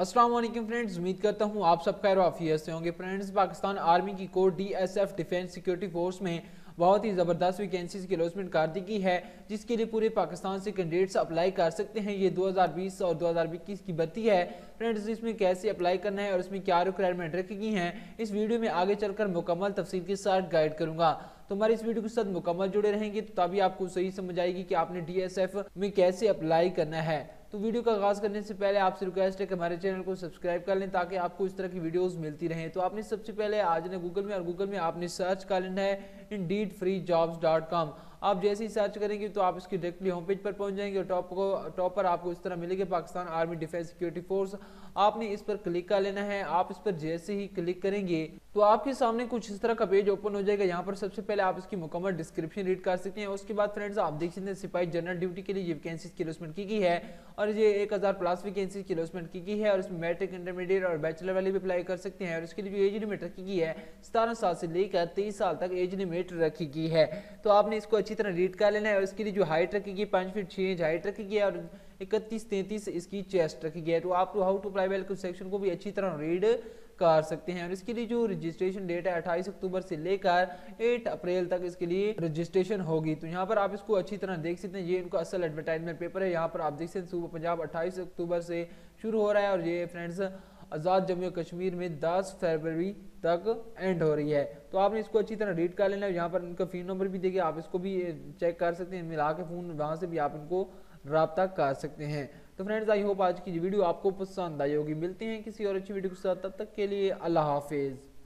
अस्सलाम वालेकुम फ्रेंड्स, उम्मीद करता हूँ आप सब खैर वाफियत से होंगे। फ्रेंड्स, पाकिस्तान आर्मी की corps D S F defence security force में बहुत ही ज़बरदस्त वैकेंसीज की अलॉटमेंट कर दी गई है, जिसके लिए पूरे पाकिस्तान से कैंडिडेट्स अप्लाई कर सकते हैं। ये 2020 और 2021 की भर्ती है। फ्रेंड्स, इसमें कैसे अप्लाई करना है और इसमें क्या रिक्वायरमेंट रखी गई हैं, इस वीडियो में आगे चलकर मुकम्मल तफसील के साथ गाइड करूँगा। तो हमारे इस वीडियो के साथ मुकम्मल जुड़े रहेंगे तो तभी आपको सही समझ आएगी कि आपने डीएसएफ में कैसे अप्लाई करना है। तो वीडियो का आगाज़ करने से पहले आपसे रिक्वेस्ट है कि हमारे चैनल को सब्सक्राइब कर लें ताकि आपको इस तरह की वीडियोस मिलती रहें। तो आपने सबसे पहले आज ने गूगल में और गूगल में आपने सर्च कर लेना है in free jobs dot com आप जैसे ही सर्च करेंगे तो आप इसकी डायरेक्टली होम पेज पर पहुँच जाएँगे और टॉप को टॉप पर आपको इस तरह मिलेगी Pakistan army defence security force आपने इस पर क्लिक कर लेना है। आप इस पर जैसे ही क्लिक करेंगे तो आपके सामने कुछ इस तरह का पेज ओपन हो जाएगा। यहाँ पर सबसे पहले आप इसकी मुकम्मल डिस्क्रिप्शन रीड कर सकते हैं। उसके बाद फ्रेंड्स आप देख सकते हैं सिपाही जनरल ड्यूटी के लिए ये वैकेंसी की अलॉटमेंट की गई है और ये एक हज़ार प्लस वैकेंसी की अलॉटमेंट की गई है और इसमें मैट्रिक इंटरमीडिएट और बैचलर वाले भी अप्लाई कर सकते हैं और इसके लिए जो एज लिमिट रखी गई है, सतारह साल से लेकर तेईस साल तक एज लिमिट रखी गई है। तो आपने इसको अच्छी तरह रीड कर लेना है और इसके लिए जो हाइट रखी गई पाँच फीट छः इंच हाइट रखी गई है और इकतीस तैंतीस इसकी चेस्ट रखी गई है तो आप how to apply welcome section को भी अच्छी तरह रीड कर सकते हैं। और इसके लिए जो रजिस्ट्रेशन डेट है 28 अक्टूबर से लेकर 8 अप्रैल तक इसके लिए रजिस्ट्रेशन होगी। तो यहाँ पर आप इसको अच्छी तरह देख सकते हैं। ये इनका असल एडवर्टाइजमेंट पेपर है। यहाँ पर आप देख सकते हैं सूबा पंजाब 28 अक्टूबर से शुरू हो रहा है और ये फ्रेंड्स आज़ाद जम्मू कश्मीर में 10 फरवरी तक एंड हो रही है। तो आपने इसको अच्छी तरह रीड कर लेना है। यहाँ पर इनका फ़ोन नंबर भी देखिए, आप इसको भी चेक कर सकते हैं। मिला के फ़ोन वहाँ से भी आप इनको रबता कर सकते हैं। तो फ्रेंड्स आई होप आज की वीडियो आपको पसंद आई होगी। मिलते हैं किसी और अच्छी वीडियो के साथ। तब तक के लिए अल्लाह हाफिज़।